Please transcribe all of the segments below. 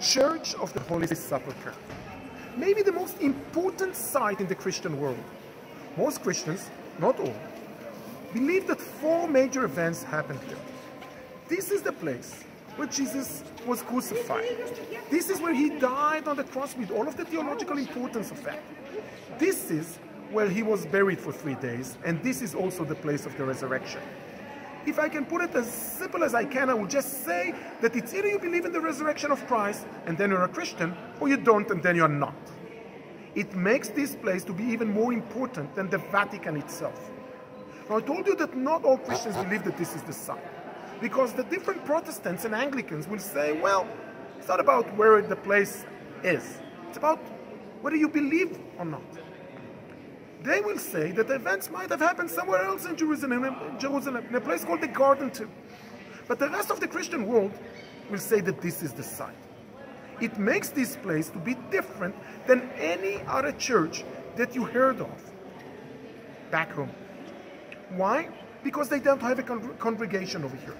Church of the Holy Sepulchre. Maybe the most important site in the Christian world. Most Christians, not all, believe that four major events happened here. This is the place where Jesus was crucified. This is where he died on the cross with all of the theological importance of that. This is where he was buried for three days, and this is also the place of the resurrection. If I can put it as simple as I can, I will just say that it's either you believe in the resurrection of Christ and then you're a Christian, or you don't and then you're not. It makes this place to be even more important than the Vatican itself. Now, I told you that not all Christians believe that this is the site. Because the different Protestants and Anglicans will say, well, it's not about where the place is. It's about whether you believe or not they will say that the events might have happened somewhere else in Jerusalem, in Jerusalem, in a place called the Garden Tomb. But the rest of the Christian world will say that this is the site. It makes this place to be different than any other church that you heard of back home. Why? Because they don't have a con congregation over here.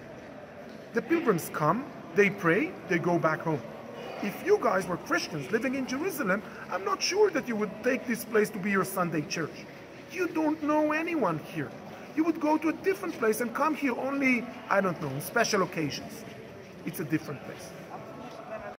The pilgrims come, they pray, they go back home if you guys were Christians living in Jerusalem, I'm not sure that you would take this place to be your Sunday church. You don't know anyone here. You would go to a different place and come here only, I don't know, on special occasions. It's a different place.